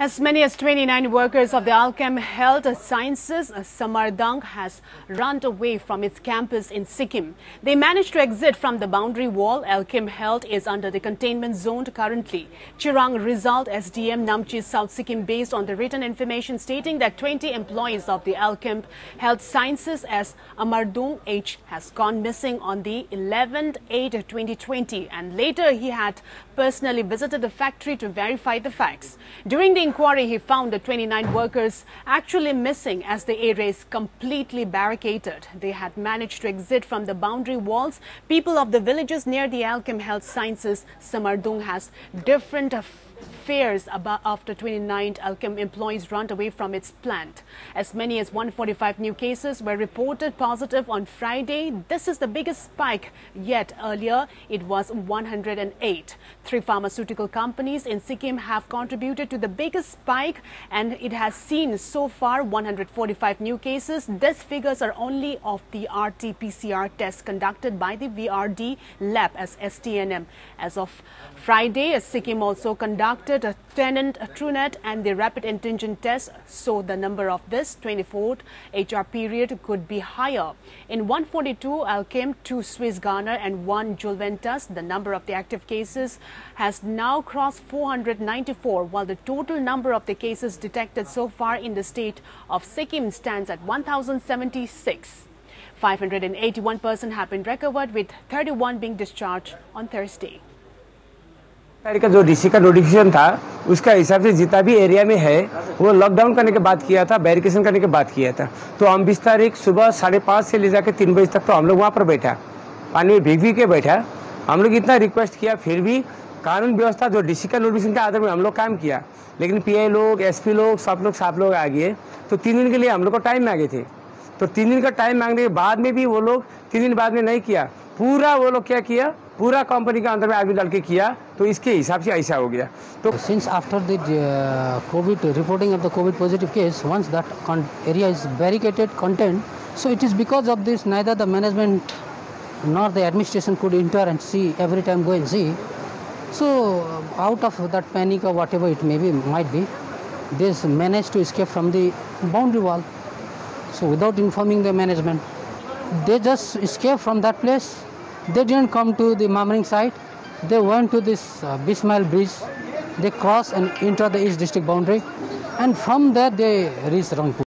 As many as 29 workers of the Alkem Health Sciences Samardung has run away from its campus in Sikkim. They managed to exit from the boundary wall. Alkem Health is under the containment zone currently. Chiran Rizal SDM Namchi South Sikkim based on the written information stating that 20 employees of the Alkem Health Sciences as Amardung H has gone missing on the 11th 8 2020 and later he had personally visited the factory to verify the facts. During the inquiry, he found the 29 workers actually missing as the area is completely barricaded. They had managed to exit from the boundary walls. People of the villages near the Alkem Health Sciences Samardung has different fears about after 29 Alkem employees run away from its plant. As many as 145 new cases were reported positive on Friday. This is the biggest spike yet. Earlier, it was 108. Three pharmaceutical companies in Sikkim have contributed to the biggest spike and it has seen so far 145 new cases. These figures are only of the RT-PCR test conducted by the VRD lab as STNM. As of Friday, Sikkim also conducted conducted a tenant a Truenat and the rapid antigen test, so the number of this 24th HR period could be higher. In 142 Alkem, 2 Swiss Garnier and 1 Zuventus, the number of the active cases has now crossed 494, while the total number of the cases detected so far in the state of Sikkim stands at 1076. 581 persons have been recovered with 31 being discharged on Thursday. का जो DC का notification था, उसका हिसाब से जितना भी area में है, वो लॉकडाउन करने के बाद किया था बैरिकेशन करने के बाद किया था। तो हम बीस तारीख सुबह साढ़े पाँच से ले जाकर तीन बजे तक तो हम लोग वहाँ पर बैठा। पानी में भीग भीग के बैठा। हम लोग इतना रिक्वेस्ट किया, फिर भी कानून व्यवस्था जो डीसी का नोटिफिकेशन के आधार में हम लोग काम किया। लेकिन पीआई लोग एसपी लोग, सब लोग सात लोग आ गए। तो तीन दिन के लिए हम लोग को टाइम मांगे थे। तो तीन दिन का टाइम मांगने के बाद में भी वो लोग तीन दिन बाद में नहीं किया। पूरा वो लोग क्या किया? पूरा कंपनी के अंदर में आदमी डाल के किया तो इसके हिसाब से ऐसा हो गया तो since after the uh, covid reporting of the covid positive case once that area is barricaded contained so it is because of this neither the management nor the administration could enter and see every time go and see so out of that panic or whatever it may be might be they managed to escape from the boundary wall so without informing the management they just escaped from that place they didn't come to the Mamring site. They went to this uh, Bismail bridge. They crossed and enter the East District boundary. And from there they reached Rangpur.